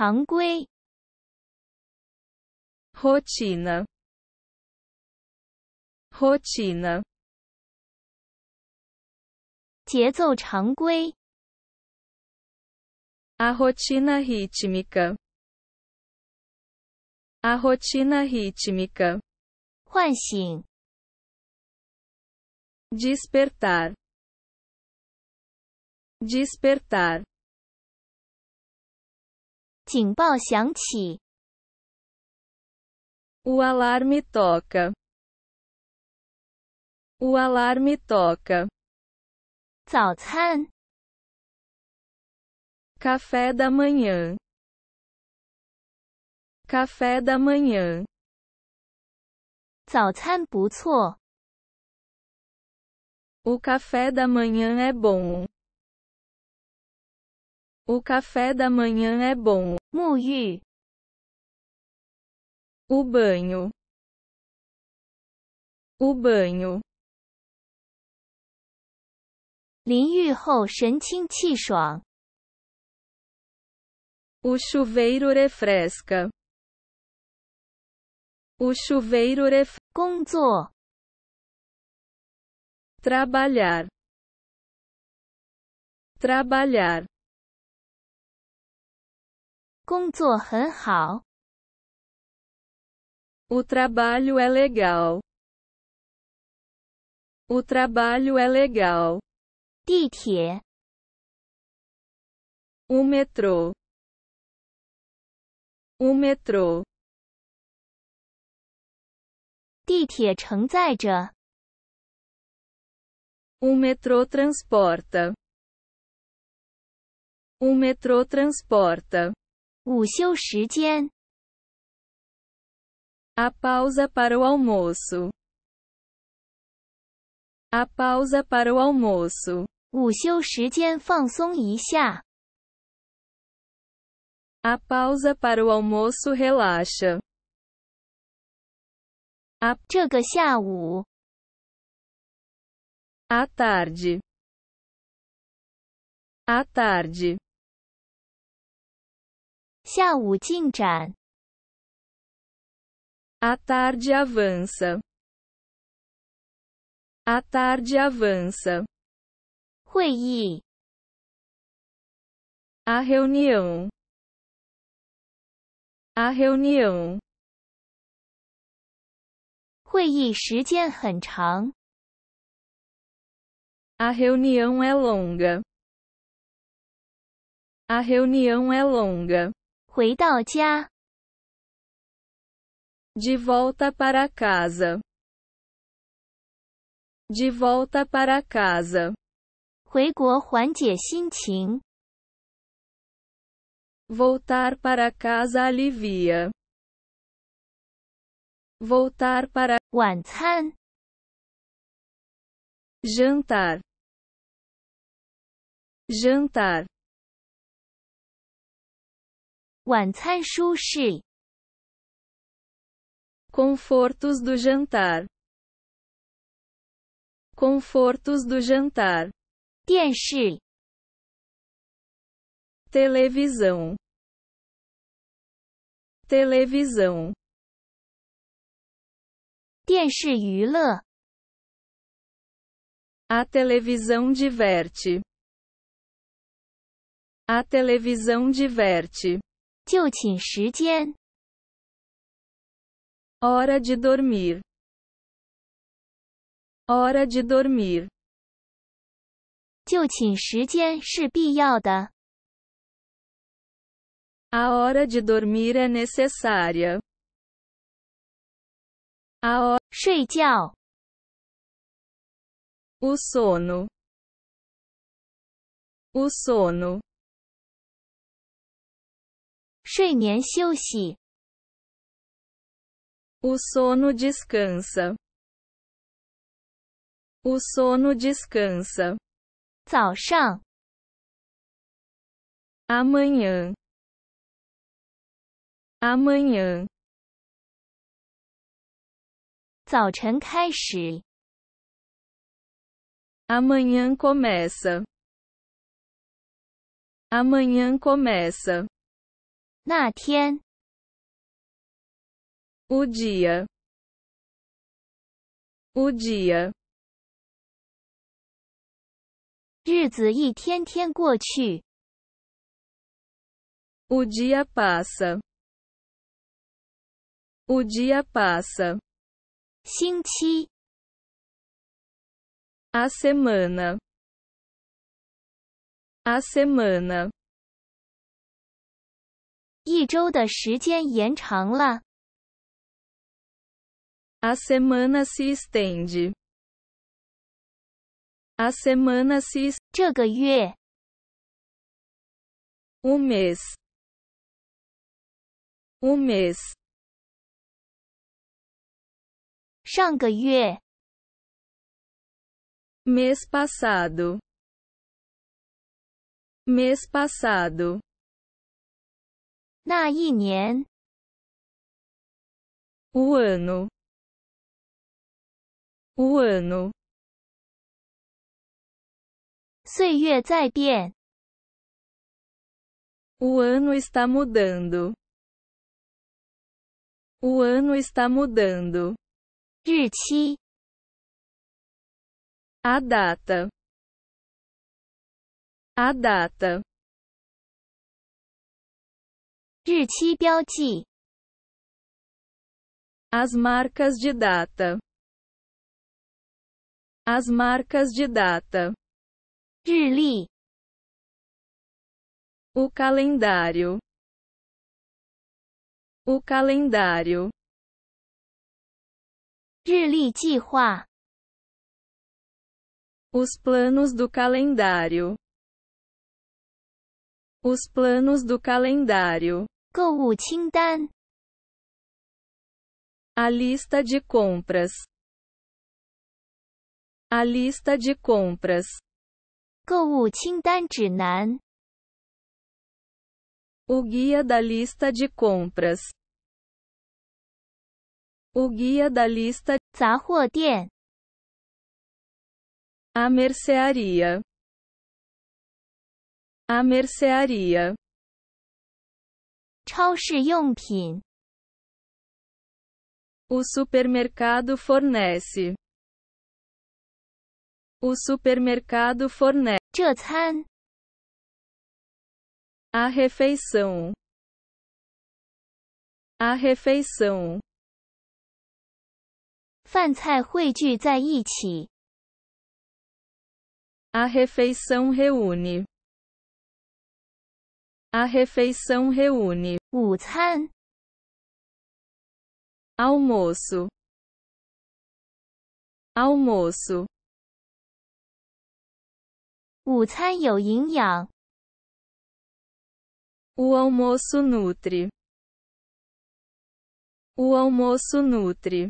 常规 rotina, rotina, 节奏常规 a rotina rítmica, a rotina rítmica, 唤醒 despertar, despertar, 警报响起 o alarme toca, o alarme toca, 早餐 café da manhã, café da manhã, 早餐不错 o café da manhã é bom, o café da manhã é bom, 沐浴 o banho, o banho, 淋浴后神清气爽 o chuveiro refresca, o chuveiro ref 工作 trabalhar, trabalhar, 工作很好 o trabalho é legal, o trabalho é legal, 地铁 o metrô, o metrô, 地铁承载着 o metrô transporta, o metrô transporta, 午休时间 a pausa para o almoço, a pausa para o almoço, 午休时间放松一下 a pausa para o almoço relaxa, a 这个下午 À tarde. À tarde. 下午进展 À tarde avança. À tarde avança. 会议 A reunião. A reunião. 会议时间很长 A reunião é longa. A reunião é longa. 回到家 De volta para casa. De volta para casa. 回国缓解心情 Voltar para casa alivia. Voltar para 晚餐 jantar. Jantar. 晚餐舒适 Confortos do jantar. Confortos do jantar. 电视 Televisão. Televisão. 电视娱乐 A televisão diverte. A televisão diverte. 就寝时间 Hora de dormir. Hora de dormir. 就寝时间是必要的 A hora de dormir é necessária. A hora, 睡觉 o sono. O sono. 睡眠休息 O sono descansa. O sono descansa. 早上 Amanhã. Amanhã. 早晨开始 Amanhã começa. Amanhã começa. 那天，o dia, o dia, 日子一天天过去，o dia passa, o dia passa, 星期、a semana, a semana, 一周的时间延长了，a semana se estende, a semana se 这个月、o mês, o mês, 上个月、mês passado, mês passado, 那一年、 o ano, o ano, 岁月在变， o ano está mudando, o ano está mudando, 日期、 a data, a data, 日期标记、 as marcas de data, as marcas de data, 日历、 o calendário, o calendário, 日历计划、 os planos do calendário, os planos do calendário, 购物清单、 a lista de compras, a lista de compras, 购物清单指南、 o guia da lista de compras, o guia da lista, 杂货店、 a mercearia, a mercearia, 超市用品、 o supermercado fornece, o supermercado fornece. 这餐、 A refeição. A refeição. 饭菜汇聚在一起， A refeição reúne. A refeição reúne. 午餐、 Almoço. Almoço. 午餐有营养， O almoço nutre. O almoço nutre.